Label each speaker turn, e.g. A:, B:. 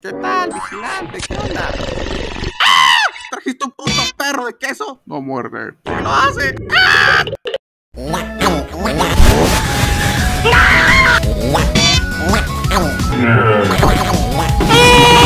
A: ¿Qué tal, vigilante? ¿Qué onda? ¡Ah! ¿Trajiste un puto perro de queso? No muerde. Qué lo hace? ¡Ah!